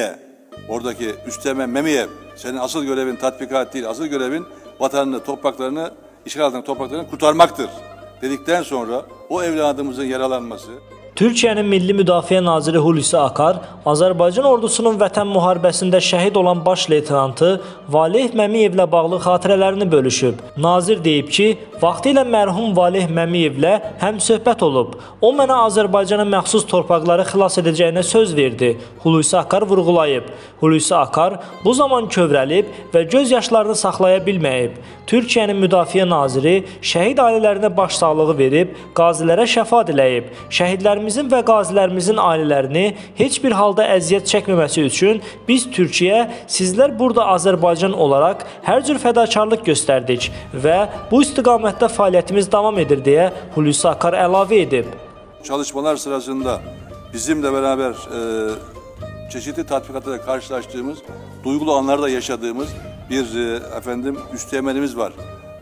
diye oradaki Üstemen Memiyev senin asıl görevin tatbikat değil, asıl görevin vatanını, topraklarını, işgal altındaki topraklarını kurtarmaktır dedikten sonra o evladımızın yaralanması Türkiyənin Milli Müdafiə Naziri Hulusi Akar Azərbaycan ordusunun vətən müharibəsində şəhid olan baş leytenantı Valeh Məmiyevlə bağlı xatirələrini bölüşüb. Nazir deyib ki, vaxtilə mərhum Valeh Məmiyevlə həm söhbət olub. O mənə Azərbaycana məxsus torpaqları xilas edəcəyinə söz verdi. Hulusi Akar vurğulayıb. Hulusi Akar bu zaman kövrəlib və göz yaşlarını saxlaya bilməyib. Türkiyənin Müdafiə Naziri şəhid ailələrinə başsağlığı verib, qazilərə şəfa diləyib. Şəhidlərimizin və qazilərimizin ailələrini heç bir halda əziyyət çəkməməsi üçün biz Türkiyə, sizlər burada Azərbaycan olaraq hər cür fədakarlıq göstərdik və bu istiqamətdə fəaliyyətimiz davam edir deyə Hulusi Akar əlavə edib. Çalışmalar sırasında bizimle beraber e, çeşitli tatbikatlarda karşılaştığımız, duygulu anlarda yaşadığımız bir e, efendim üsteğmenimiz var.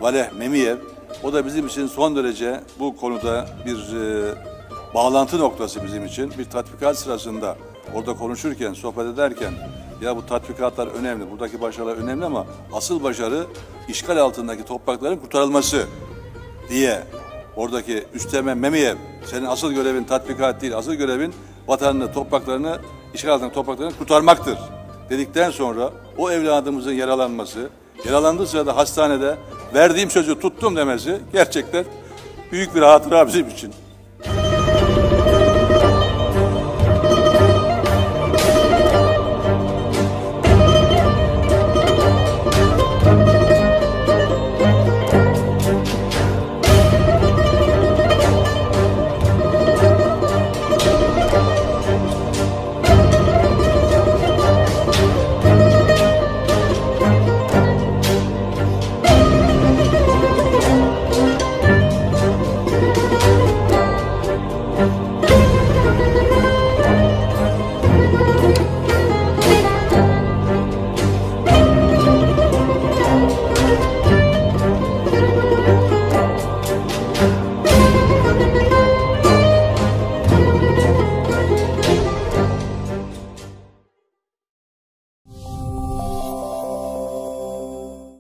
Valeh Memiyev. O da bizim için son derece bu konuda bir e, bağlantı noktası bizim için. Bir tatbikat sırasında orada konuşurken, sohbet ederken ya bu tatbikatlar önemli, buradaki başarılar önemli ama asıl başarı işgal altındaki toprakların kurtarılması diye oradaki Üstemen Memiyev senin asıl görevin tatbikat değil, asıl görevin vatanını, topraklarını, işgal altındaki topraklarını kurtarmaktır dedikten sonra o evladımızın yaralanması, yaralandığı sırada hastanede verdiğim sözü tuttum demesi gerçekten büyük bir hatıra bizim için.